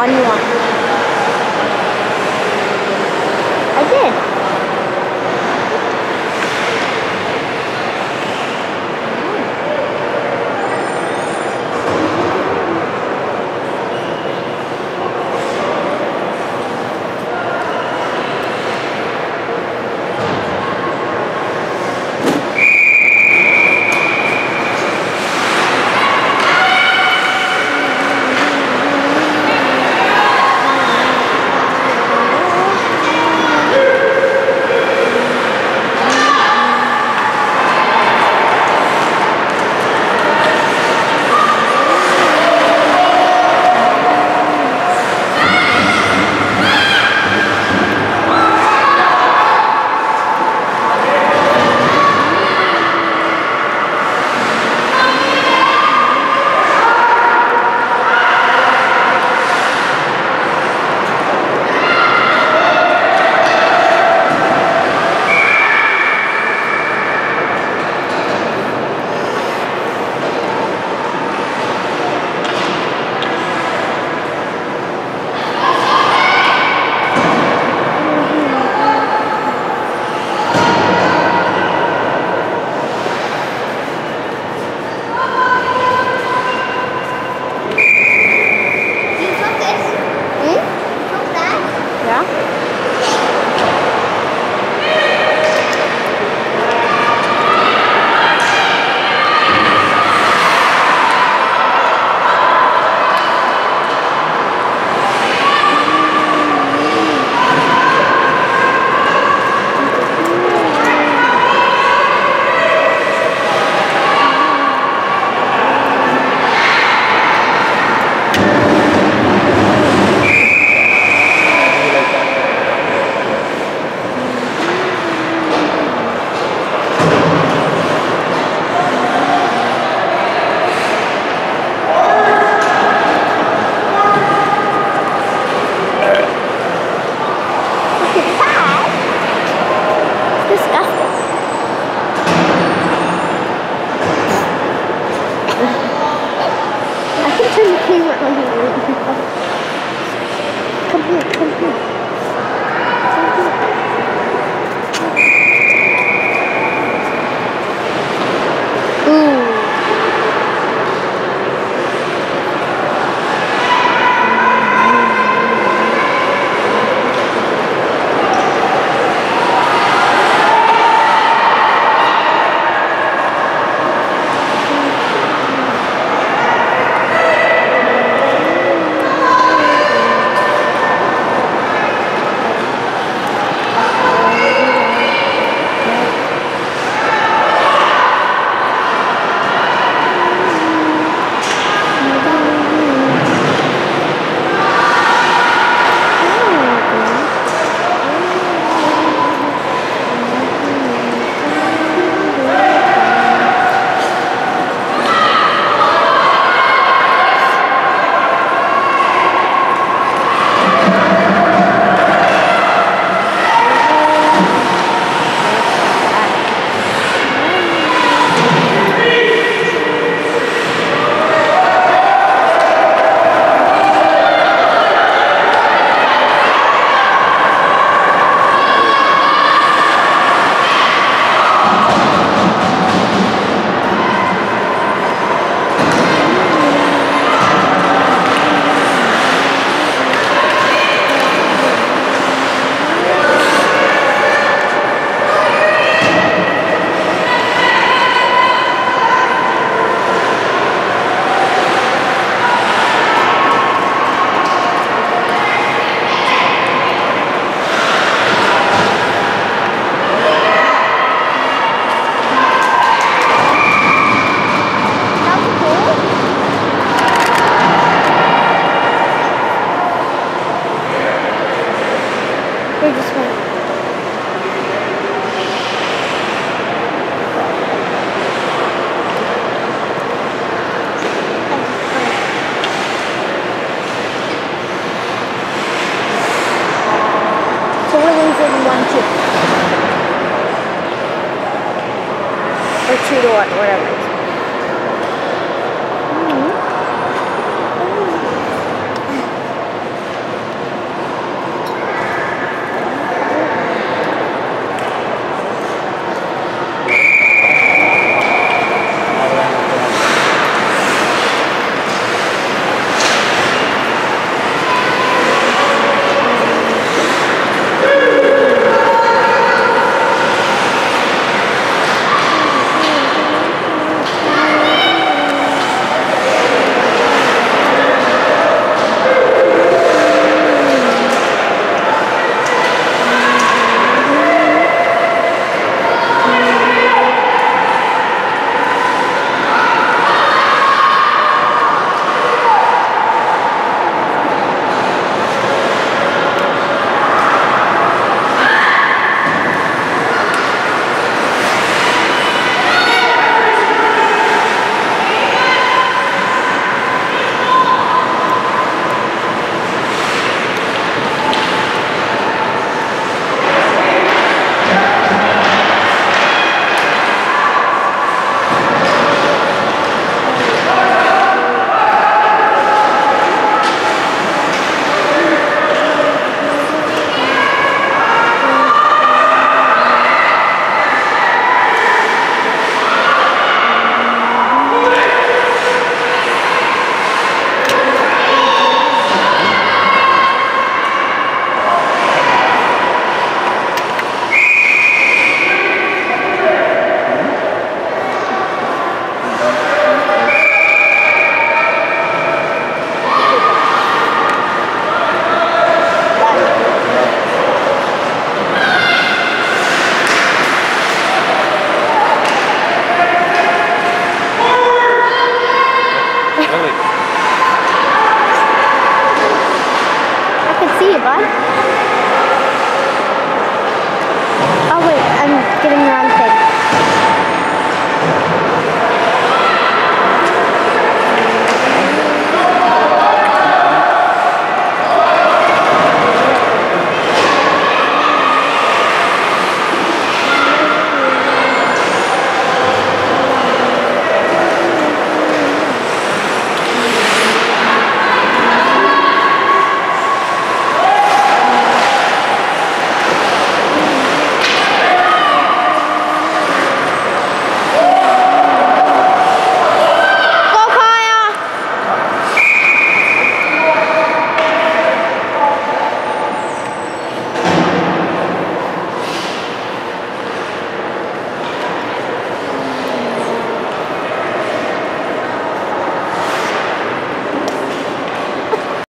one one. Two to one, whatever.